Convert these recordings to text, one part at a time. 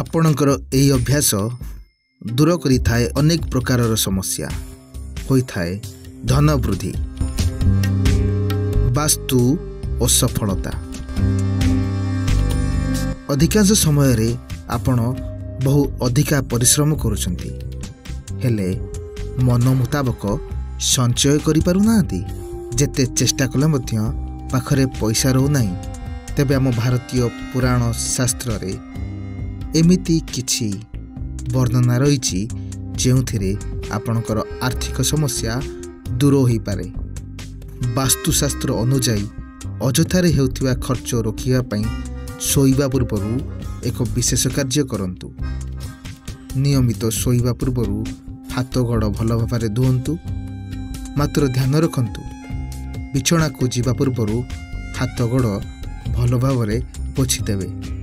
ଆପଣଙ୍କର ଏହି ଅଭ୍ୟାସ ଦୂର କରିଥାଏ ଅନେକ ପ୍ରକାରର ସମସ୍ୟା। ହୋଇଥାଏ ଧନ ବୃଦ୍ଧି ବାସ୍ତୁ ଓ ସଫଳତା ଅଧିକାଂଶ ସମୟରେ ଆପଣ ବହୁ ଅଧିକା ପରିଶ୍ରମ କରୁଛନ୍ତି। ହେଲେ ମନ ମୁତାବକ ସଞ୍ଚୟ କରିପାରୁନାହାନ୍ତି। ଯେତେ ଚେଷ୍ଟା କଲେ ମଧ୍ୟ ପାଖରେ ପଇସା ରହୁନାହିଁ। ତେବେ ଆମ ଭାରତୀୟ ପୁରାଣ ଶାସ୍ତ୍ରରେ ଏମିତି କିଛି ବର୍ଣ୍ଣନା ରହିଛି ଯେଉଁଥିରେ ଆପଣଙ୍କର ଆର୍ଥିକ ସମସ୍ୟା ଦୂର ହୋଇପାରେ। ବାସ୍ତୁଶାସ୍ତ୍ର ଅନୁଯାୟୀ ଅଯଥାରେ ହେଉଥିବା ଖର୍ଚ୍ଚ ରୋକିବା ପାଇଁ ଶୋଇବା ପୂର୍ବରୁ ଏକ ବିଶେଷ କାର୍ଯ୍ୟ କରନ୍ତୁ। ନିୟମିତ ଶୋଇବା ପୂର୍ବରୁ ହାତ ଗୋଡ଼ ଭଲ ଭାବରେ ଧୁଅନ୍ତୁ ମାତ୍ର ଧ୍ୟାନ ରଖନ୍ତୁ। ବିଛଣାକୁ ଯିବା ପୂର୍ବରୁ ହାତ ଗୋଡ଼ ଭଲ ଭାବରେ ପୋଛିଦେବେ।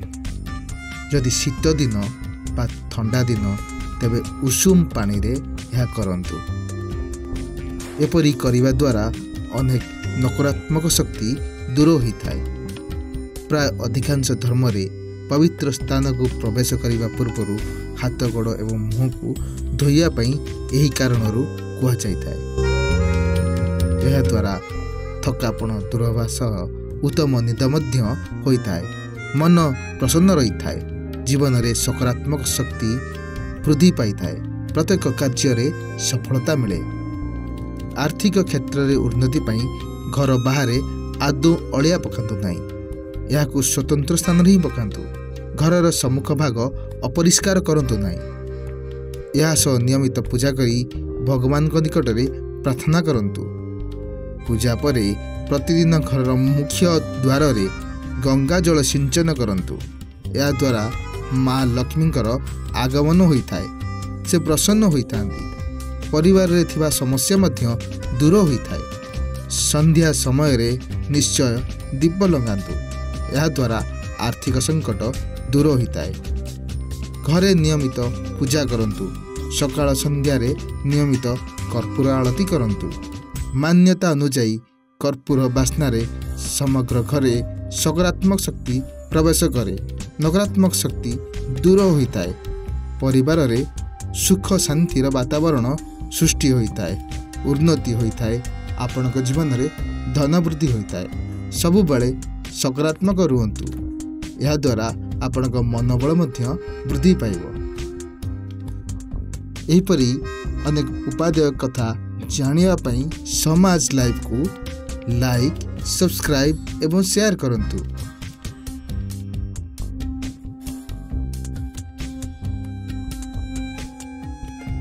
ଯଦି ଶୀତ ଦିନ ବା ଥଣ୍ଡା ଦିନ ତେବେ ଉଷୁମ ପାଣିରେ ଏହା କରନ୍ତୁ। ଏପରି କରିବା ଦ୍ୱାରା ଅନେକ ନକାରାତ୍ମକ ଶକ୍ତି ଦୂର ହୋଇଥାଏ। ପ୍ରାୟ ଅଧିକାଂଶ ଧର୍ମରେ ପବିତ୍ର ସ୍ଥାନକୁ ପ୍ରବେଶ କରିବା ପୂର୍ବରୁ ହାତ ଗୋଡ଼ ଏବଂ ମୁହଁକୁ ଧୋଇବା ପାଇଁ ଏହି କାରଣରୁ କୁହାଯାଇଥାଏ। ଏହାଦ୍ୱାରା ଥକାପଣ ଦୂର ହେବା ସହ ଉତ୍ତମ ନିଦ ମଧ୍ୟ ହୋଇଥାଏ। ମନ ପ୍ରସନ୍ନ ରହିଥାଏ। ଜୀବନରେ ସକାରାତ୍ମକ ଶକ୍ତି ବୃଦ୍ଧି ପାଇଥାଏ। ପ୍ରତ୍ୟେକ କାର୍ଯ୍ୟରେ ସଫଳତା ମିଳେ। ଆର୍ଥିକ କ୍ଷେତ୍ରରେ ଉନ୍ନତି ପାଇଁ ଘର ବାହାରେ ଆଦୌ ଅଳିଆ ପକାନ୍ତୁ ନାହିଁ। ଏହାକୁ ସ୍ୱତନ୍ତ୍ର ସ୍ଥାନରେ ହିଁ ପକାନ୍ତୁ। ଘରର ସମ୍ମୁଖ ଭାଗ ଅପରିଷ୍କାର କରନ୍ତୁ ନାହିଁ। ଏହା ସହ ନିୟମିତ ପୂଜା କରି ଭଗବାନଙ୍କ ନିକଟରେ ପ୍ରାର୍ଥନା କରନ୍ତୁ। ପୂଜା ପରେ ପ୍ରତିଦିନ ଘରର ମୁଖ୍ୟ ଦ୍ୱାରରେ ଗଙ୍ଗା ଜଳ ସିଞ୍ଚନ କରନ୍ତୁ। ଏହାଦ୍ୱାରା ମା ଲକ୍ଷ୍ମୀଙ୍କର ଆଗମନ ହୋଇଥାଏ। ସେ ପ୍ରସନ୍ନ ହୋଇଥାନ୍ତି। ପରିବାରରେ ଥିବା ସମସ୍ୟା ମଧ୍ୟ ଦୂର ହୋଇଥାଏ। ସନ୍ଧ୍ୟା ସମୟରେ ନିଶ୍ଚୟ ଦୀପ ଲଗାନ୍ତୁ। ଏହାଦ୍ୱାରା ଆର୍ଥିକ ସଙ୍କଟ ଦୂର ହୋଇଥାଏ। ଘରେ ନିୟମିତ ପୂଜା କରନ୍ତୁ। ସକାଳ ସନ୍ଧ୍ୟାରେ ନିୟମିତ କର୍ପୂର ଆଳତି କରନ୍ତୁ। ମାନ୍ୟତା ଅନୁଯାୟୀ କର୍ପୂର ବାସ୍ନାରେ ସମଗ୍ର ଘରେ ସକାରାତ୍ମକ ଶକ୍ତି ପ୍ରବେଶ କରେ। ନକାରାତ୍ମକ ଶକ୍ତି ଦୂର ହୋଇଥାଏ। ପରିବାରରେ ସୁଖ ଶାନ୍ତିର ବାତାବରଣ ସୃଷ୍ଟି ହୋଇଥାଏ ଉନ୍ନତି ହୋଇଥାଏ ଆପଣଙ୍କ ଜୀବନରେ ଧନ ବୃଦ୍ଧି ହୋଇଥାଏ। ସବୁବେଳେ ସକାରାତ୍ମକ ରୁହନ୍ତୁ। ଏହାଦ୍ୱାରା ଆପଣଙ୍କ ମନୋବଳ ମଧ୍ୟ ବୃଦ୍ଧି ପାଇବ। ଏହିପରି ଅନେକ ଉପାଦେୟ କଥା ଜାଣିବା ପାଇଁ ସମାଜ ଲାଇଭକୁ ଲାଇକ୍ ସବସ୍କ୍ରାଇବ୍ ଏବଂ ସେୟାର କରନ୍ତୁ।